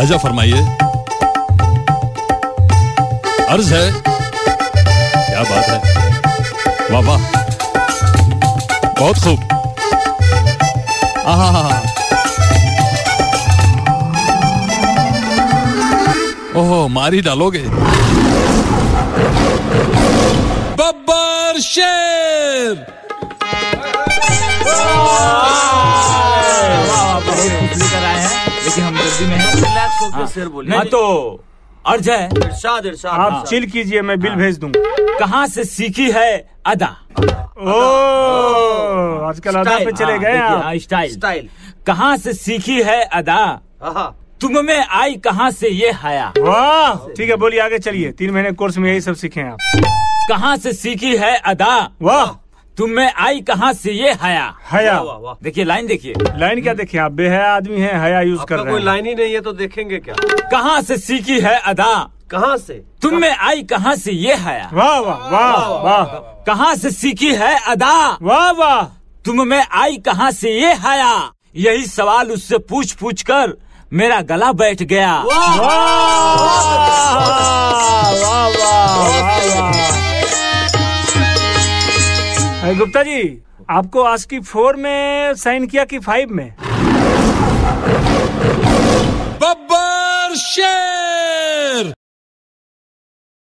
राजा फरमाइए। अर्ज़ है। क्या बात है। वाह वाह। बहुत खूब। आहा ओहो, मारी डालोगे। बब्बर शेर! में हैं। हाँ तो अर्ज़ है। इरशाद इरशाद। आप चिल कीजिए मैं बिल भेज दूँ। कहाँ से सीखी है अदा? ओ आजकल अदा पे चले गए हाँ, आप। हाँ, स्टाइल स्टाइल कहाँ से सीखी है अदा? तुम में आई कहाँ से ये हया? वाह ठीक है बोलिए आगे चलिए। तीन महीने कोर्स में यही सब सीखे हैं आप। कहाँ से सीखी है अदा? वाह। तुम में आई कहाँ से ये हया? हया। वाह वाह देखिए लाइन देखिए। लाइन क्या देखिए? आप बेहया आदमी हैं हया यूज़ कर आपका रहे कोई लाइन ही नहीं है तो देखेंगे क्या? कहाँ से सीखी है अदा? कहाँ से? तुम में आई कहाँ से ये हया? वाह वाह वाह वाह कहाँ से सीखी है अदा? वाह वाह। तुम में आई कहाँ से ये हया? यही सवाल उससे पूछ पूछ कर मेरा गला बैठ गया। वाह वाह वाह। गुप्ता जी आपको आज की फोर में साइन किया कि फाइव में?